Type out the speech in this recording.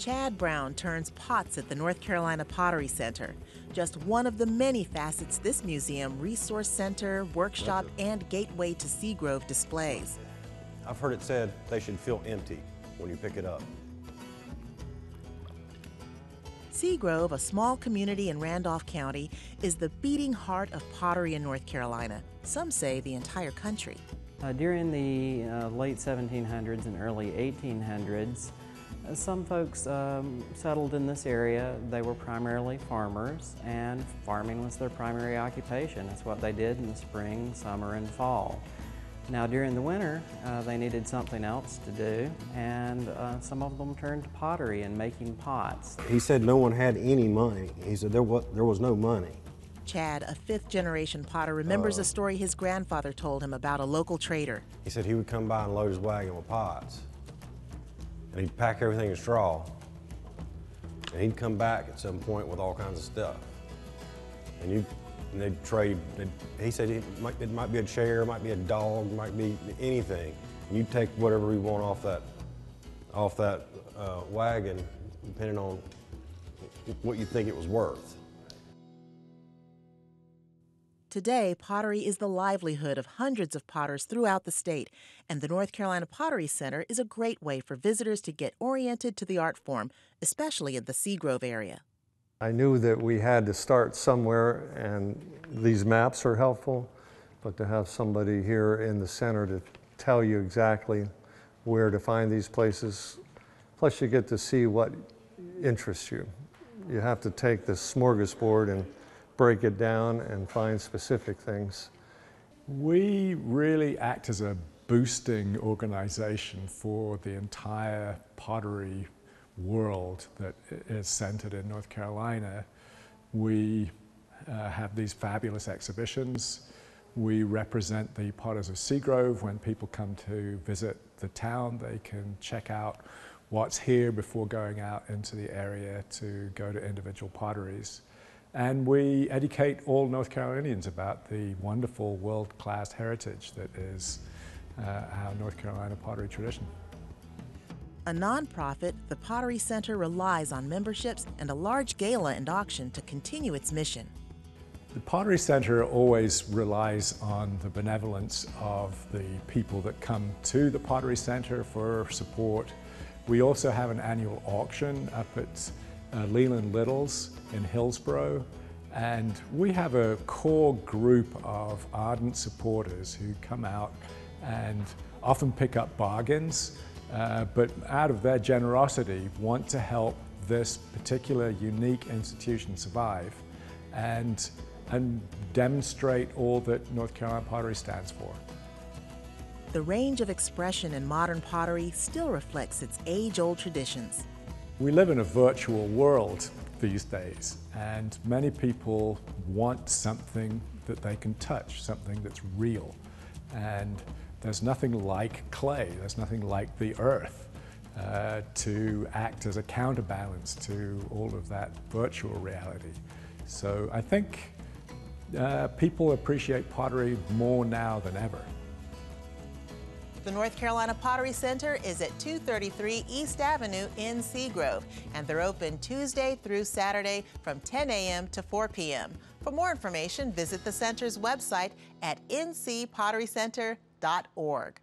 Chad Brown turns pots at the North Carolina Pottery Center, just one of the many facets this museum, resource center, workshop, and gateway to Seagrove displays. I've heard it said they should feel empty when you pick it up. Seagrove, a small community in Randolph County, is the beating heart of pottery in North Carolina. Some say the entire country. Uh, during the uh, late 1700s and early 1800s, uh, some folks um, settled in this area. They were primarily farmers, and farming was their primary occupation. It's what they did in the spring, summer, and fall. Now during the winter, uh, they needed something else to do, and uh, some of them turned to pottery and making pots. He said no one had any money. He said there was, there was no money. Chad, a fifth generation potter, remembers a story his grandfather told him about a local trader. He said he would come by and load his wagon with pots. And he'd pack everything in straw. And he'd come back at some point with all kinds of stuff. And you and they'd trade. They'd, he said it might, it might be a chair, it might be a dog, it might be anything. And you take whatever you want off that, off that uh, wagon, depending on what you think it was worth. Today, pottery is the livelihood of hundreds of potters throughout the state, and the North Carolina Pottery Center is a great way for visitors to get oriented to the art form, especially in the Seagrove area. I knew that we had to start somewhere, and these maps are helpful, but to have somebody here in the center to tell you exactly where to find these places, plus you get to see what interests you. You have to take this smorgasbord and break it down and find specific things. We really act as a boosting organization for the entire pottery world that is centered in North Carolina. We uh, have these fabulous exhibitions. We represent the potters of Seagrove. When people come to visit the town, they can check out what's here before going out into the area to go to individual potteries. And we educate all North Carolinians about the wonderful world-class heritage that is uh, our North Carolina pottery tradition. A nonprofit, the Pottery Center relies on memberships and a large gala and auction to continue its mission. The Pottery Center always relies on the benevolence of the people that come to the Pottery Center for support. We also have an annual auction up at uh, Leland Little's in Hillsborough. And we have a core group of ardent supporters who come out and often pick up bargains, uh, but out of their generosity want to help this particular unique institution survive and, and demonstrate all that North Carolina Pottery stands for. The range of expression in modern pottery still reflects its age-old traditions. We live in a virtual world these days, and many people want something that they can touch, something that's real. And there's nothing like clay, there's nothing like the earth uh, to act as a counterbalance to all of that virtual reality. So I think uh, people appreciate pottery more now than ever. The North Carolina Pottery Center is at 233 East Avenue in Seagrove, and they're open Tuesday through Saturday from 10 a.m. to 4 p.m. For more information, visit the center's website at ncpotterycenter.org.